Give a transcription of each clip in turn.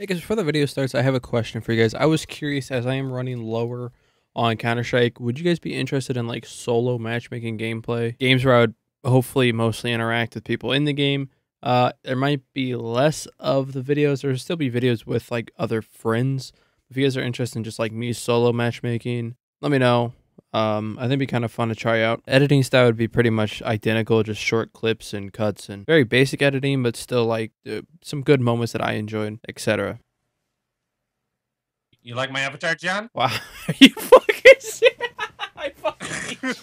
Hey guys, before the video starts, I have a question for you guys. I was curious as I am running lower on Counter Strike. Would you guys be interested in like solo matchmaking gameplay? Games where I would hopefully mostly interact with people in the game. Uh, there might be less of the videos. There'll still be videos with like other friends. If you guys are interested in just like me solo matchmaking, let me know. Um, I think it'd be kind of fun to try out. Editing style would be pretty much identical, just short clips and cuts and very basic editing, but still like uh, some good moments that I enjoyed, etc. You like my avatar, John? Wow, are you fucking serious? I fucking.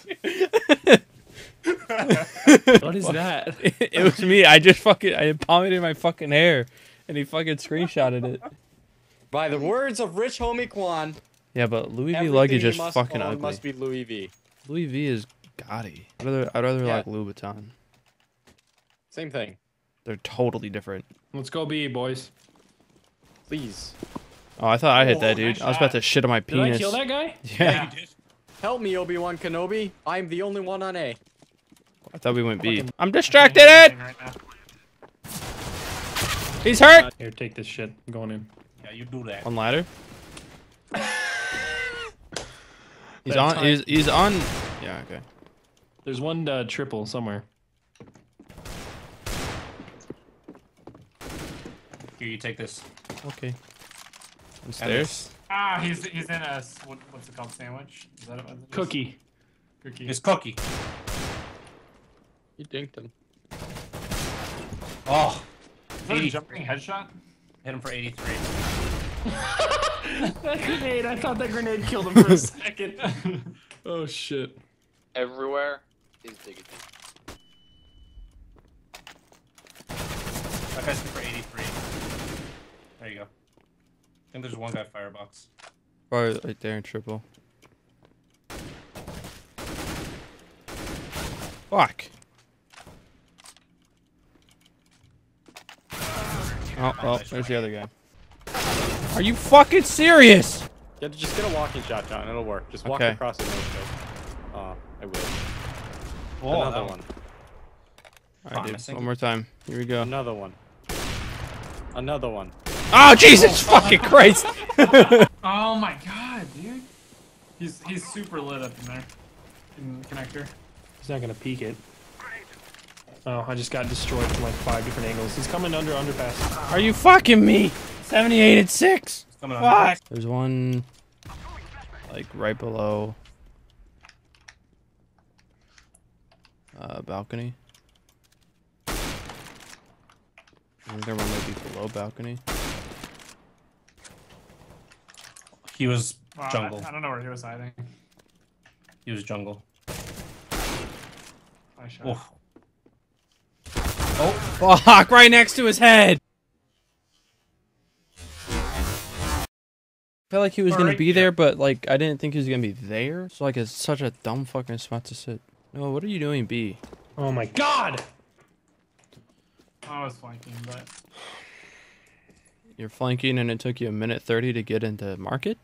What is that? it was me. I just fucking I palmed it in my fucking hair, and he fucking screenshotted it. By the words of Rich Homie Quan, Yeah, but Louis V luggage is fucking own ugly. must be Louis V. Louis V is gaudy. I'd rather, I'd rather Yeah. like Louboutin. Same thing. They're totally different. Let's go B, boys. Please. Oh, I thought I hit Oh, that, dude. nice I was about to shit on my penis. Did I penis. kill that guy? Yeah, you did. Help me, Obi-Wan Kenobi. I'm the only one on A. I thought we went B. Fucking- I'm distracted. Ed. Right. He's hurt. Here, take this shit. I'm going in. Yeah, you do that. On ladder. He's on. He's, he's on. Yeah. Okay. There's one uh, triple somewhere. Here, you take this. Okay. On And stairs. Ah, he's he's in a what, what's it called sandwich? Is that what it is? Cookie. Cookie. This cookie. You dinked him. Oh, Is that a jumping headshot? hit him for 83. That grenade. I thought that grenade killed him for a second. oh shit. everywhere is diggity. That guy's for 83. There you go. I think there's one guy firebox. Probably right there in triple. Fuck. Oh, oh, there's the other guy. Are you fucking serious? You have to just get a walking shot, John. It'll work. Just walk Okay. across the no Oh, uh, I will. Oh, Another that one. All right, dude. One more time. Here we go. Another one. Another one. Ah, oh, Jesus fucking Christ! Oh my god, dude. He's he's super lit up in there. In the connector. He's not gonna peek it. Oh, I just got destroyed from like five different angles. He's coming under underpass. Are you fucking me? 78 at 6. It's coming on. Fuck. There's one, like, right below. Uh, balcony. I think there one might be below balcony. He was Wow, I- jungle. I, don't know where he was hiding. He was jungle. I shot. Oh, Fuck, right next to his head. Felt like he was gonna Alright, be yeah. there, but like I didn't think he was gonna be there. So like it's such a dumb fucking spot to sit. No, what are you doing, B? Oh my god! I was flanking, but You're flanking, and it took you a minute thirty to get into market.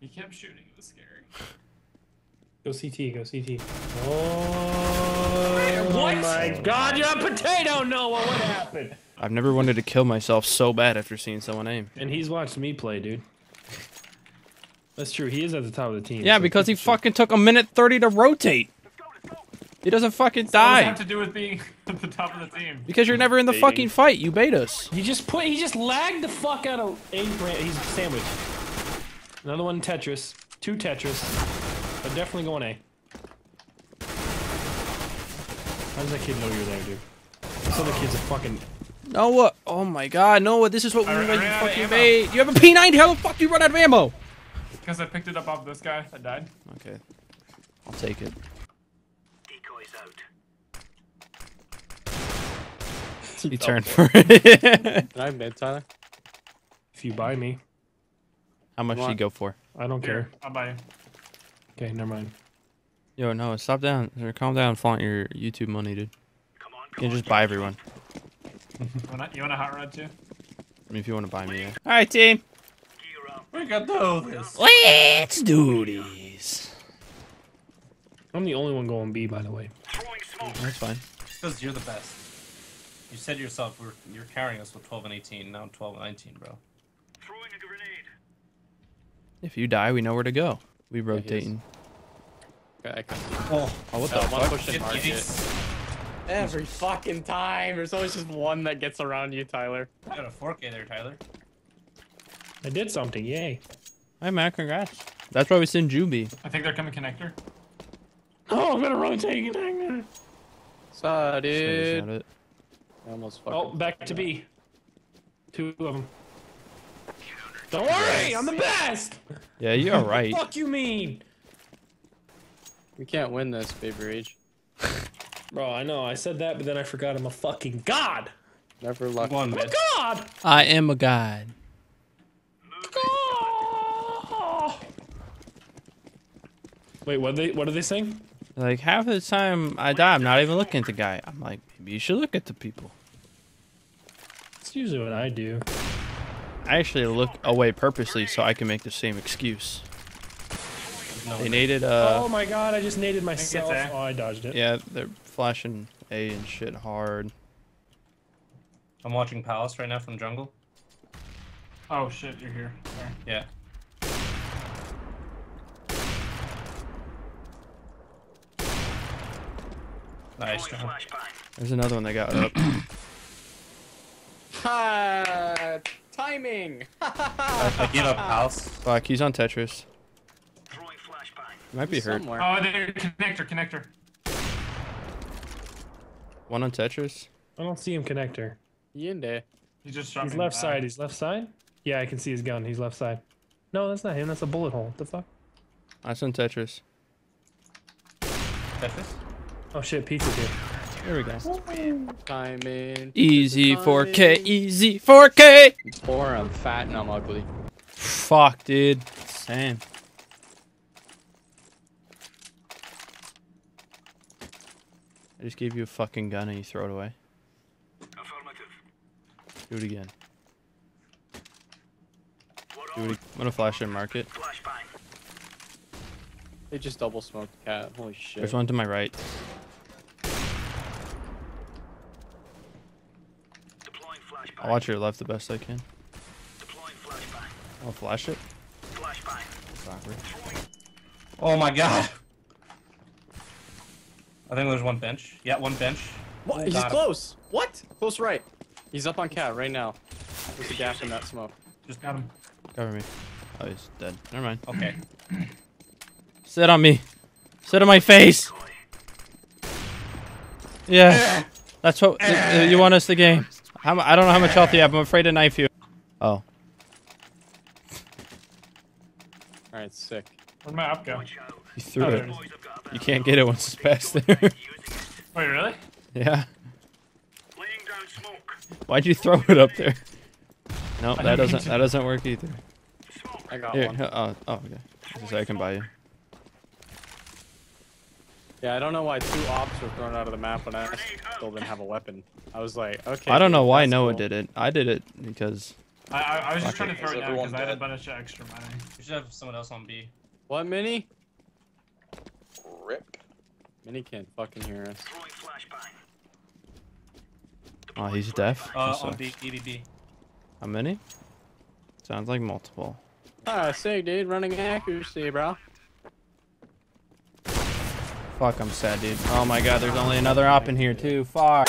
he kept shooting. It was scary. Go CT, go CT. Oh, my god, you're a potato, Noah! What happened? I've never wanted to kill myself so bad after seeing someone aim. And he's watched me play, dude. That's true. He is at the top of the team. Yeah, so because he keep the shit. fucking took a minute thirty to rotate. He doesn't fucking What does that have die to do with being at the top of the team? because you're never in the Baiting. fucking fight. You bait us. He just put. He just lagged the fuck out of a brand. He's sandwiched. Another one Tetris. Two Tetris. But definitely going A. How does that kid know you're there, dude? This other kid's a fucking. Noah, oh my god, Noah, this is what we I mean by ran you out fucking ammo. bait. You have a P90, how the fuck do you run out of ammo? Because I picked it up off this guy that died. Okay, I'll take it. Decoys out. He turned for it. Can I mid, Tyler? If you buy me, How much do you go for? I don't Here, care. I'll buy you. Okay, never mind. Yo, no, stop down. Or calm down and flaunt your YouTube money, dude. Come on, come You can just buy everyone. You want you want a hot rod too? I mean, if you want to buy me, yeah. Alright, team. We got those. Let's do this. I'm the only one going B, by the way. That's fine. Because you're the best. You said yourself we're, you're carrying us with 12 and 18. Now 12 and 19, bro. Throwing a grenade. If you die, we know where to go. We he is. rotating. Okay, I can Oh, Oh, what Uh, the one fuck? push it, market. Every fucking time. There's always just one that gets around you, Tyler. you got a 4K there, Tyler. I did something. Yay. Hey, man, congrats. That's why we send Juby. I think they're coming connector. Oh, I'm gonna rotate connector. So, That's dude. it. I almost oh, fucking. Oh, back to B. Two of them. Don't worry, I'm the best. Yeah, you're right. Fuck you mean? We can't win this, Baby Rage. Bro, I know. I said that, but then I forgot I'm a fucking god. Never luck. One mid. God. I am a god. God. Wait, what they? What are they saying? Like half the time I die, I'm not even looking at the guy. I'm like, maybe you should look at the people. It's usually what I do. I actually look away purposely so I can make the same excuse. No. They needed uh oh my god, I just naded myself. A. Oh, I dodged it. yeah, they're flashing A and shit hard. I'm watching Palace right now from jungle. Oh shit, you're here. Sorry. Yeah. Nice. John. There's another one that got up. Ha! Uh, timing! I gave up Palace. Fuck, he's on Tetris. Might be hurt. Somewhere. Oh, they're connector, connector. One on Tetris. I don't see him connector. He in there. He just shot He's me in the left back. side. He's left side. Yeah, I can see his gun. He's left side. No, that's not him. That's a bullet hole. What the fuck? That's on Tetris. Tetris? Oh shit, pizza's here. There we go. Timing. Easy 4K, easy 4K. Poor, I'm fat and I'm ugly. Fuck, dude. Same. I just gave you a fucking gun and you throw it away. Affirmative. Do it again. Do it. I'm gonna flash and mark it. They just double smoked cat. Holy shit. There's one to my right. I'll watch your left the best I can. I'll flash it. Oh my god. I think there's one bench. Yeah, one bench. What? Oh, He's got him. close. What? Close right. He's up on cat right now. There's a gap in that smoke. Just got him. Cover me. Oh, he's dead. Never mind. Okay. Sit on me. Sit on my face. Yeah. That's what uh, you want us to game. How, I don't know how much health you have. I'm afraid to knife you. Oh. Alright, sick. Where'd my up go? You threw Oh, it. there it is. You can't get it once it's past there. Wait, really? yeah. Why'd you throw it up there? No, I that doesn't that doesn't work either. I got Here, one. oh, oh, okay. Just so I can buy you. Yeah, I don't know why two ops were thrown out of the map when I still didn't have a weapon. I was like, okay. I don't know why Noah cool. did it. I did it because I, I, I was just Fuck trying it. to throw it down because I had a bunch of extra money. We should have someone else on B. What, Mini? Rip. Mini can't fucking hear us. oh he's deaf. Uh, That on sucks. B, B, B, B. How many? Sounds like multiple. Ah, sick, dude. Running accuracy, bro. Fuck, I'm sad, dude. Oh my god, there's only another op in here too. Fuck.